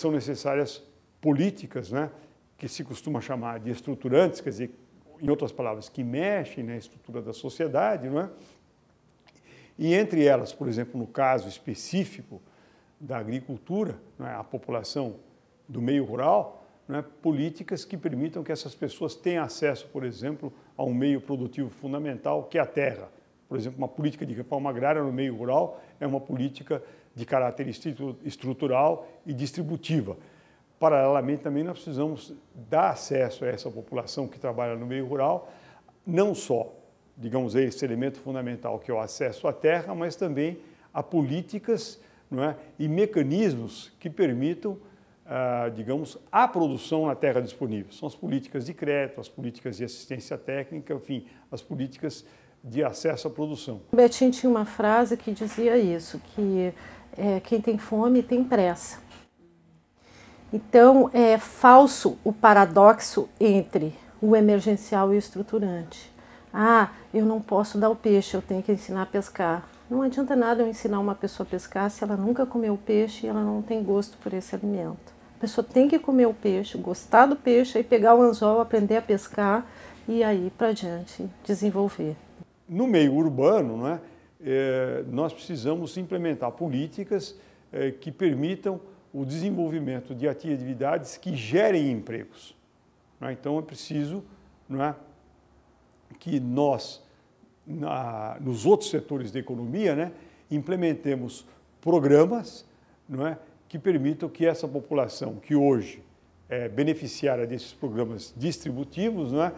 são necessárias políticas, né, que se costuma chamar de estruturantes, quer dizer, em outras palavras, que mexem na estrutura da sociedade, não é? E entre elas, por exemplo, no caso específico da agricultura, é? a população do meio rural, é? políticas que permitam que essas pessoas tenham acesso, por exemplo, a um meio produtivo fundamental, que é a terra. Por exemplo, uma política de reforma agrária no meio rural é uma política de caráter estrutural e distributiva. Paralelamente, também nós precisamos dar acesso a essa população que trabalha no meio rural, não só, digamos, esse elemento fundamental que é o acesso à terra, mas também a políticas não é, e mecanismos que permitam, ah, digamos, a produção na terra disponível. São as políticas de crédito, as políticas de assistência técnica, enfim, as políticas de acesso à produção. Betinho tinha uma frase que dizia isso, que é, quem tem fome tem pressa. Então, é falso o paradoxo entre o emergencial e o estruturante. Ah, eu não posso dar o peixe, eu tenho que ensinar a pescar. Não adianta nada eu ensinar uma pessoa a pescar se ela nunca comeu peixe e ela não tem gosto por esse alimento. A pessoa tem que comer o peixe, gostar do peixe, aí pegar o anzol, aprender a pescar e aí para diante desenvolver. No meio urbano, não é, é nós precisamos implementar políticas é, que permitam o desenvolvimento de atividades que gerem empregos. É? Então é preciso que nós, na, nos outros setores da economia, né, implementemos programas é, que permitam que essa população que hoje é beneficiária desses programas distributivos é,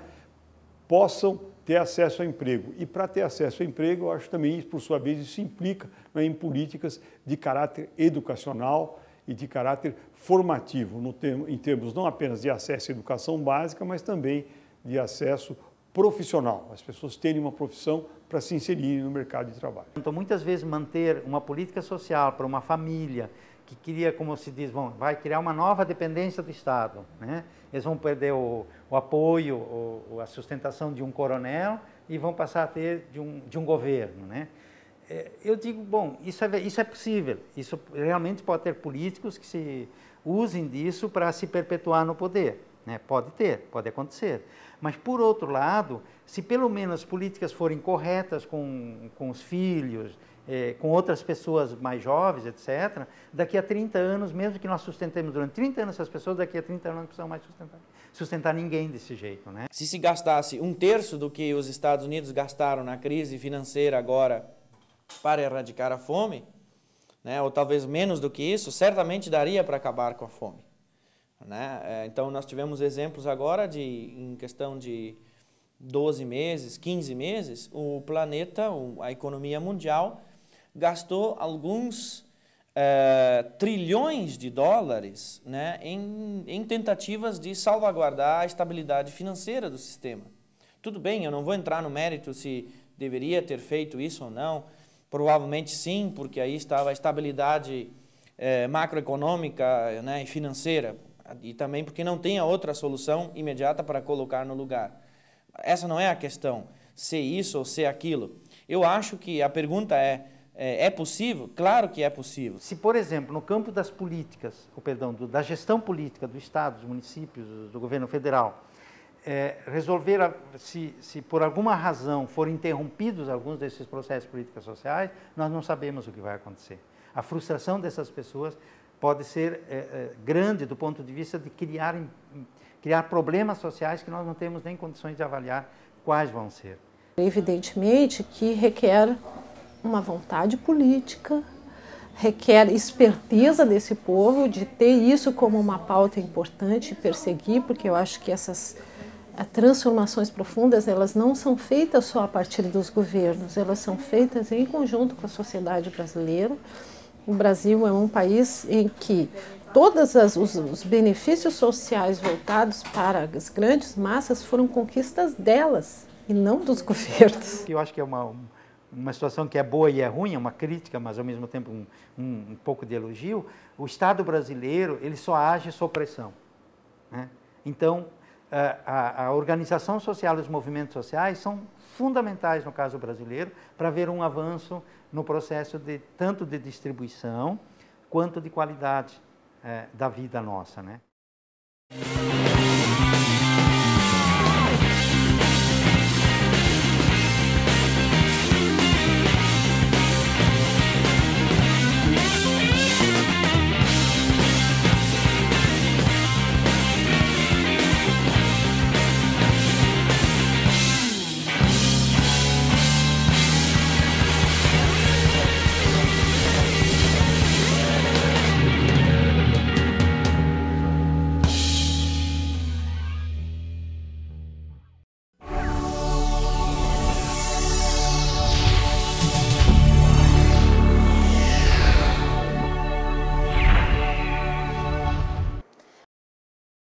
possam ter acesso ao emprego. E para ter acesso ao emprego, eu acho também, por sua vez, isso implica é, em políticas de caráter educacional, e de caráter formativo, termo, em termos não apenas de acesso à educação básica, mas também de acesso profissional, as pessoas terem uma profissão para se inserirem no mercado de trabalho. Então, muitas vezes, manter uma política social para uma família que queria, como se diz, bom, vai criar uma nova dependência do Estado, né? eles vão perder o, o apoio, o, a sustentação de um coronel e vão passar a ter de um, de um governo. Né? É, eu digo, bom, isso é, isso é possível, isso realmente pode ter políticos que se usem disso para se perpetuar no poder. Né? Pode ter, pode acontecer. Mas, por outro lado, se pelo menos as políticas forem corretas com, com os filhos, é, com outras pessoas mais jovens, etc., daqui a 30 anos, mesmo que nós sustentemos durante 30 anos essas pessoas, daqui a 30 anos não precisam mais sustentar, sustentar ninguém desse jeito. Né? Se se gastasse um terço do que os Estados Unidos gastaram na crise financeira agora para erradicar a fome, né, ou talvez menos do que isso, certamente daria para acabar com a fome. Né? É, então, nós tivemos exemplos agora de, em questão de 12 meses, 15 meses, o planeta, a economia mundial, gastou alguns é, trilhões de dólares né, em, em tentativas de salvaguardar a estabilidade financeira do sistema. Tudo bem, eu não vou entrar no mérito se deveria ter feito isso ou não, Provavelmente sim, porque aí estava a estabilidade é, macroeconômica né, e financeira, e também porque não tem a outra solução imediata para colocar no lugar. Essa não é a questão, ser isso ou ser aquilo. Eu acho que a pergunta é, é, é possível? Claro que é possível. Se, por exemplo, no campo das políticas, ou perdão, do, da gestão política do Estado, dos municípios, do governo federal, é, resolver, a, se, se por alguma razão forem interrompidos alguns desses processos políticos sociais, nós não sabemos o que vai acontecer. A frustração dessas pessoas pode ser é, é, grande do ponto de vista de criar, criar problemas sociais que nós não temos nem condições de avaliar quais vão ser. Evidentemente que requer uma vontade política, requer esperteza desse povo de ter isso como uma pauta importante, perseguir, porque eu acho que essas transformações profundas elas não são feitas só a partir dos governos, elas são feitas em conjunto com a sociedade brasileira. O Brasil é um país em que todos os, os, benefícios sociais voltados para as grandes massas foram conquistas delas e não dos governos. Eu acho que é uma, uma situação que é boa e é ruim, é uma crítica, mas ao mesmo tempo um, um, um pouco de elogio. O Estado brasileiro ele só age sob pressão. Né? Então, a, a organização social e os movimentos sociais são fundamentais no caso brasileiro para ver um avanço no processo de tanto de distribuição quanto de qualidade é, da vida nossa, né?